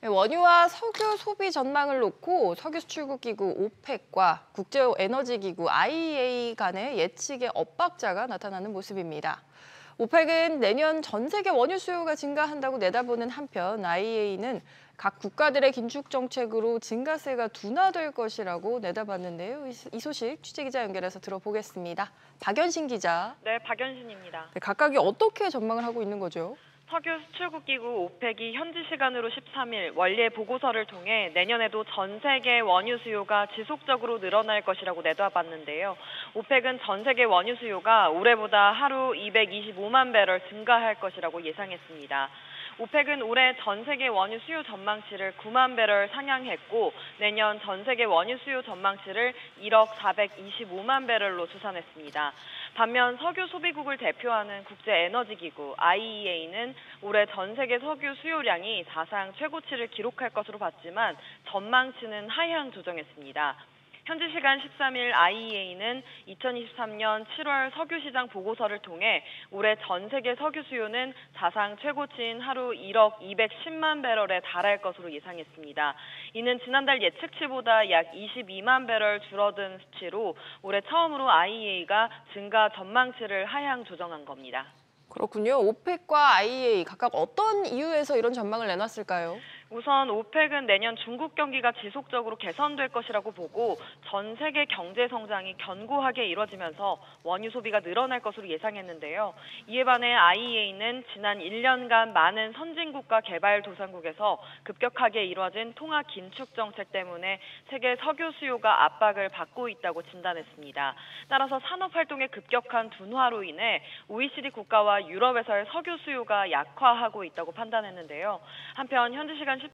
네, 원유와 석유 소비 전망을 놓고 석유 수출국 기구 오펙과 국제 에너지 기구 IEA 간의 예측의 엇박자가 나타나는 모습입니다. 오펙은 내년 전 세계 원유 수요가 증가한다고 내다보는 한편 IEA는 각 국가들의 긴축 정책으로 증가세가 둔화될 것이라고 내다봤는데요. 이 소식 취재 기자 연결해서 들어보겠습니다. 박연신 기자. 네, 박연신입니다. 네, 각각이 어떻게 전망을 하고 있는 거죠? 석유 수출국 기구 오펙이 현지 시간으로 13일 원리의 보고서를 통해 내년에도 전 세계 원유 수요가 지속적으로 늘어날 것이라고 내다봤는데요. 오펙은 전 세계 원유 수요가 올해보다 하루 225만 배럴 증가할 것이라고 예상했습니다. 오펙은 올해 전 세계 원유 수요 전망치를 9만 배럴 상향했고 내년 전 세계 원유 수요 전망치를 1억 425만 배럴로 추산했습니다. 반면 석유 소비국을 대표하는 국제 에너지 기구 IEA는 올해 전 세계 석유 수요량이 사상 최고치를 기록할 것으로 봤지만 전망치는 하향 조정했습니다. 현지 시간 13일 IEA는 2023년 7월 석유 시장 보고서를 통해 올해 전 세계 석유 수요는 사상 최고치인 하루 1억 210만 배럴에 달할 것으로 예상했습니다. 이는 지난달 예측치보다 약 22만 배럴 줄어든 수치로 올해 처음으로 IEA가 증가 전망치를 하향 조정한 겁니다. 그렇군요. 오펙과 IEA 각각 어떤 이유에서 이런 전망을 내놨을까요? 우선 오펙은 내년 중국 경기가 지속적으로 개선될 것이라고 보고 전 세계 경제 성장이 견고하게 이뤄지면서 원유 소비가 늘어날 것으로 예상했는데요. 이에 반해 IEA는 지난 1년간 많은 선진국과 개발도상국에서 급격하게 이루어진 통화 긴축 정책 때문에 세계 석유 수요가 압박을 받고 있다고 진단했습니다. 따라서 산업 활동의 급격한 둔화로 인해 OECD 국가와 유럽에서의 석유 수요가 약화하고 있다고 판단했는데요. 한편 현지 시간